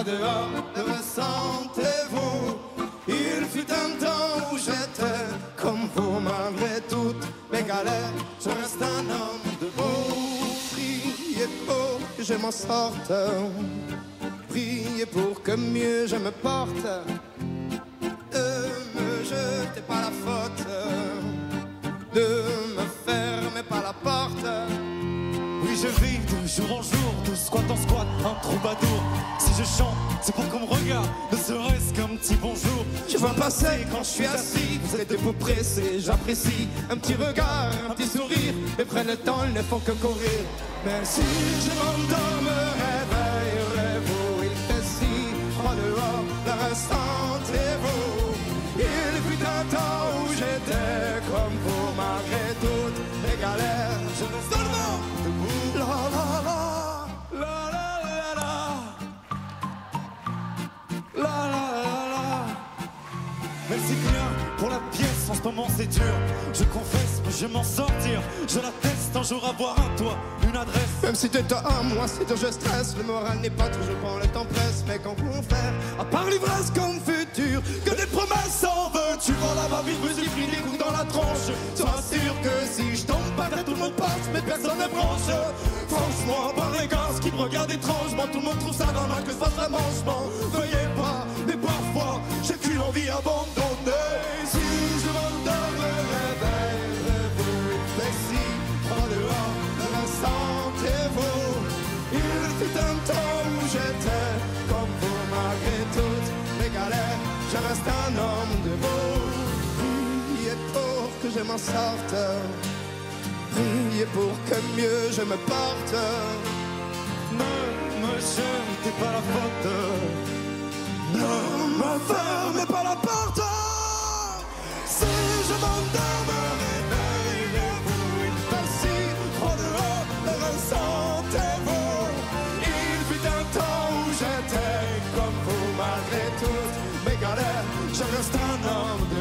froid dehors, ressentez-vous Il fut un temps où j'étais comme vous malgré toutes mes galères. Je reste un homme debout, priez pour que je m'en sorte. Priez pour que mieux je me porte. Ne me jetez pas la faute de me fermer pas la porte. Oui, je vis de jour en jour, de squat en squat, un troubadour. Si je chante, c'est pour qu'on me regarde, ne serait-ce qu'un petit bonjour. Je vois passer quand je suis assis, vous êtes vous pressés, j'apprécie un petit regard, un petit sourire, mais prennent le temps, ils ne font que courir. Mais si je m'endors, Merci bien pour la pièce, en ce moment c'est dur. Je confesse, mais je m'en sortir. Je l'atteste, un jour avoir un toit, une adresse. Même si t'es à moi, c'est dur, je stresse. Le moral n'est pas toujours bon, le temps presse. Mais qu'en pouvons faire À part l'ivresse comme futur, que des promesses en veux. Tu vois la vie, je me suis pris des coups dans la tronche. Sois sûr que si je tombe pas, là, tout le monde passe, mais personne ne branche. Franchement, par les gars qui me regardent étrangement, tout le monde trouve ça normal que je fasse un mangement. Veuillez pas, mais parfois, j'ai qu'une envie abandonnée. sorte. Priez pour que mieux je me porte. Ne me jetez pas la faute. Ne me fermez pas la porte. Si je m'endorme, réveillez-vous. Il passait trop dehors, ressentez-vous. Il fut un temps où j'étais comme vous, malgré toutes mes galères. Je reste un homme de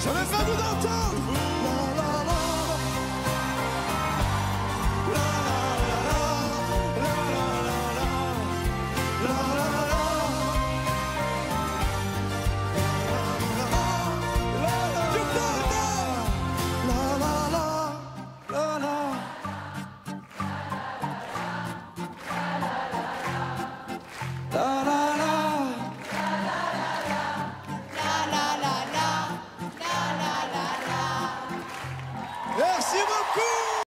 전현사